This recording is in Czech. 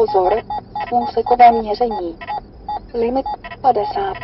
Pozor, úsekové měření. Limit 50.